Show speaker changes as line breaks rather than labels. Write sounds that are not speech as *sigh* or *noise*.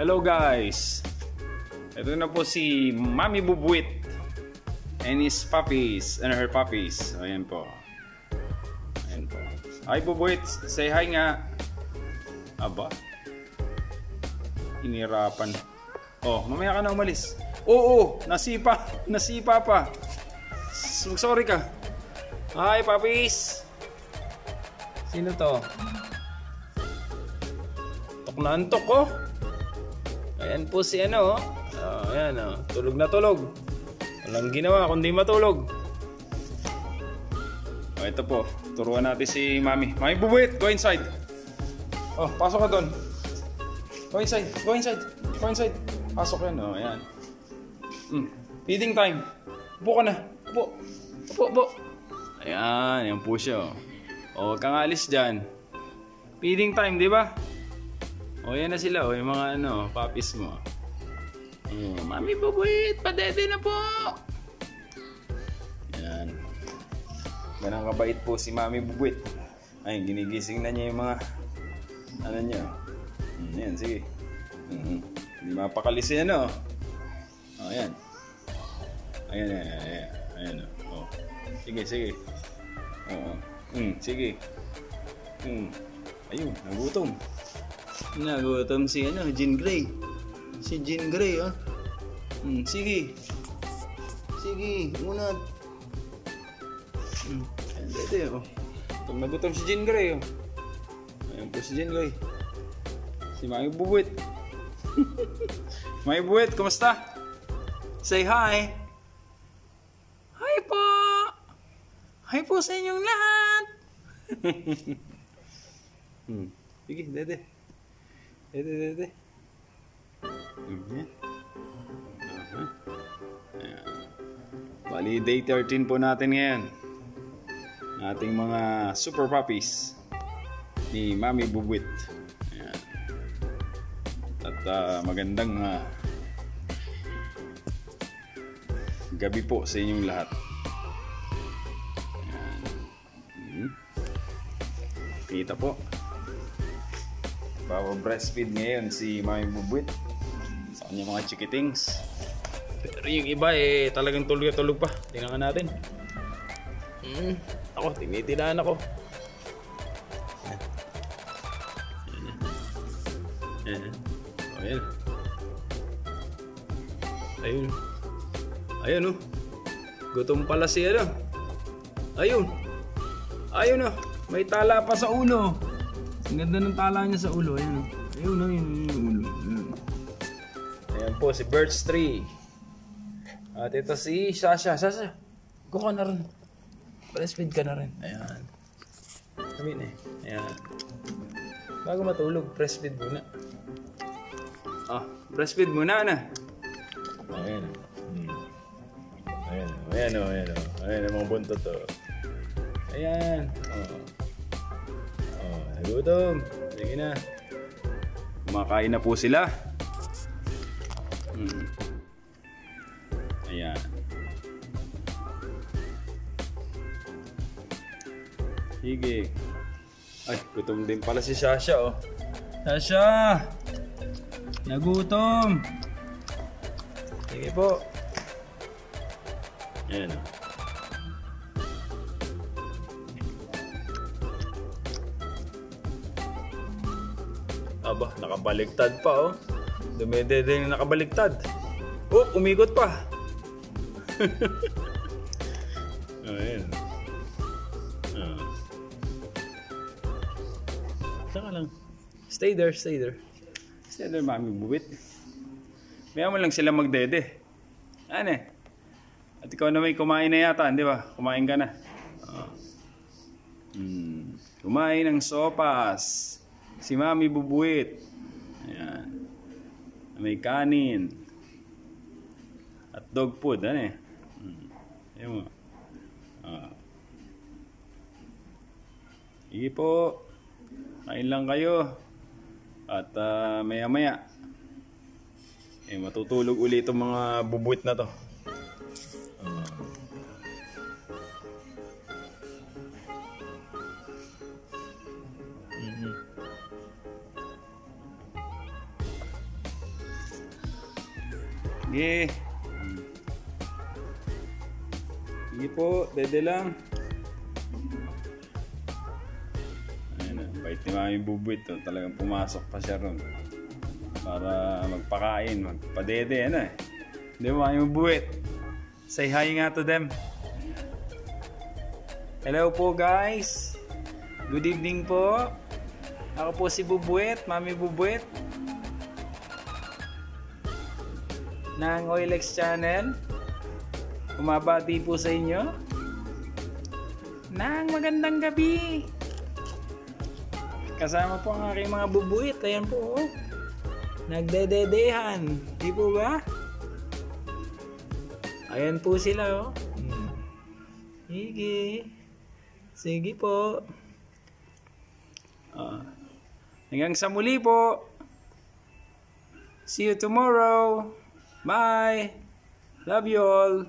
Hello guys! Ito na po si Mami Bubuit and his puppies and her puppies. Ayan po. Ayan po. Hi Bubuit! Say hi nga! Aba? Inirapan. Oh, mamaya ka na umalis. Oo! Nasipa! Nasipa pa! Sorry ka. Hi puppies! Sino to? Tok na antok oh! Ayan po si ano, oh. Oh, ayan, oh. Tulog na tulog. Walang ginawa kundi matulog. Oh, ito po. Turuan natin si Mami. Mami, bubuit! Go inside! Oh, pasok ka doon. Go inside. Go inside. Go inside. Pasok yan. Oh, ayan. Mm. Feeding time. Upo ka na. Upo. Upo, upo. Ayan, yan po siya. Oh, oh huwag kang alis dyan. Feeding time, di ba? O yan na sila, o yung mga ano, puppies mo. Oh, Mami Bubuit, padede na po! Yan. Ganang kabait po si Mami Bubuit. Ay, ginigising na niya yung mga ano niya. Mm, yan, sige. Mm-hmm. Hindi mapakalis yan, ano. O, oh, yan. Ayan, ayan, ayan. Ayan, oh. Sige, sige. Oo. Mm, sige. Mm. Ayun, nagutom. Nagutom si ano, Jean Grey. Si Jean Grey, oh. Hmm, sige. Sige, unad. Hmm, dito, oh. Ito, nagutom si Jean Grey, oh. Ayan po si Jean Grey. Si Mami Bubuit. *laughs* Mami Bubuit, kumusta? Say hi. Hi po. Hi po sa inyong lahat. *laughs* hmm. Sige, dede. Dede. Ayan. Uh-huh. Ayan. Bali, day 13 po natin ngayon. Ating mga super puppies ni Mami Bubuit. Ayan. At uh, magandang uh, gabi po sa inyong lahat. Ayan. Hmm. Kita po. Bawa breastfeed ngayon si Mami Bubuit sa kanyang mga chikitings. Pero yung iba eh talagang tulog tulog pa. Tingnan natin. Hmm. Ako, tinitilaan ako. Ayan. Ayan. Ayun. Ayun oh. Gutom pala si ano. Ayun. Ayun oh. May tala pa sa ulo. Ang ganda ng tala niya sa ulo. Ayan. Ayun, ayun, ayun, ulo. Ayan. Ayan po, si Birch Tree. At ito si Sasha. Sasha, go ka na rin. Breastfeed ka na rin. Ayan. Sabihin eh. Ayan. Bago matulog, breastfeed muna. Ah, breastfeed muna na. Ayan. Hmm. Ayan, ayan, oh, ayan, oh. ayan, ang mga buntot to. Ayan. Oh. Oh, nagutom. Sige na. Kumakain na po sila. Hmm. Ayan. Sige. Ay, gutom din pala si Sasha, oh. Sasha! Nagutom! Sige po. Ayan, oh. Aba, nakabaligtad pa oh. Dumedede yung nakabaligtad. Oh, umikot pa. *laughs* Ayan. Ah. Saka lang. Stay there, stay there. Stay there, mami buwit. Maya mo lang sila magdede. Ano eh? At ikaw na may kumain na yata, di ba? Kumain ka na. Oh. Hmm. Kumain ng sopas. Si Mami Bubuit. Ayan. May kanin. At dog food, ano eh. Hmm. Ayan mo. Ah. Sige po. Kain lang kayo. At uh, maya maya. Eh, matutulog ulit itong mga bubuit na to. Sige. Sige po, dede lang. Ayun na, bait ni Mami Bubuit. Oh. Talagang pumasok pa siya ron. Para magpakain, magpadede. Ano eh. Hindi mo Mami Bubuit. Say hi nga to them. Hello po guys. Good evening po. Ako po si Bubuet, Mami Bubuet. Ng OLX channel. Umabati po sa inyo. Nang magandang gabi. Kasama po ang aking mga bubuit. Ayan po. Oh. Nagdededehan. Di po ba? Ayan po sila oh. Sige. Sige po. Ah. Hanggang sa muli po. See you tomorrow. Bye. Love you all.